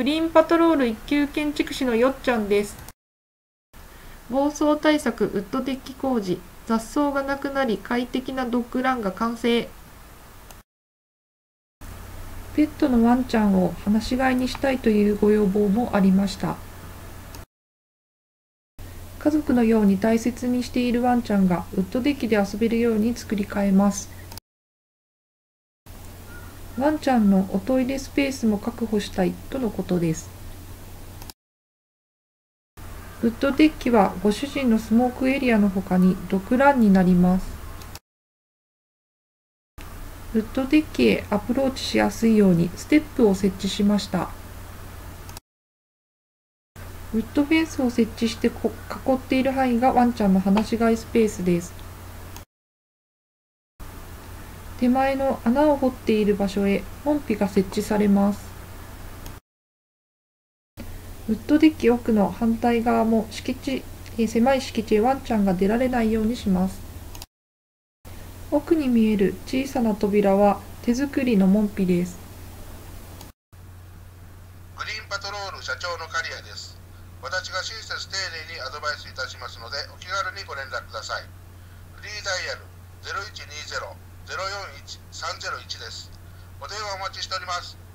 グリーンパトロール一級建築士のよっちゃんです。暴走対策ウッドデッキ工事。雑草がなくなり快適なドッグランが完成。ペットのワンちゃんを放し飼いにしたいというご要望もありました。家族のように大切にしているワンちゃんがウッドデッキで遊べるように作り変えます。ワンちゃんのおトイレスペースも確保したいとのことです。ウッドデッキはご主人のスモークエリアの他にドッグランになります。ウッドデッキへアプローチしやすいようにステップを設置しました。ウッドフェンスを設置して囲っている範囲がワンちゃんの放し飼いスペースです。手前の穴を掘っている場所へ門扉が設置されます。ウッドデッキ奥の反対側も敷地、狭い敷地へワンちゃんが出られないようにします。奥に見える小さな扉は手作りの門扉です。グリーンパトロール社長の刈谷です。私が親切丁寧にアドバイスいたしますのでお気軽にご連絡ください。フリーダイヤル0120 041-301です。お電話お待ちしております。